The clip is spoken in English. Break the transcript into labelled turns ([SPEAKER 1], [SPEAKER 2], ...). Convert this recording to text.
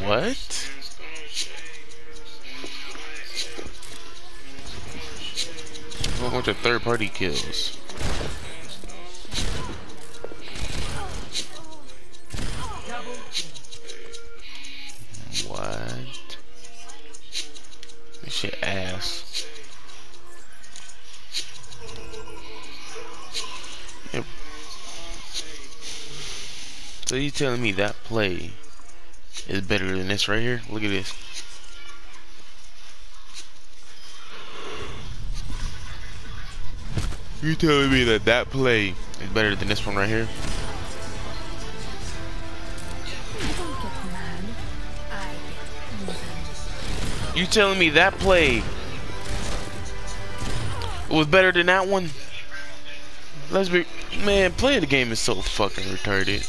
[SPEAKER 1] What? A bunch of third party kills. What? This shit ass. So you telling me that play is better than this right here? Look at this. You telling me that that play is better than this one right here? You telling me that play was better than that one? Let's be man, play of the game is so fucking retarded.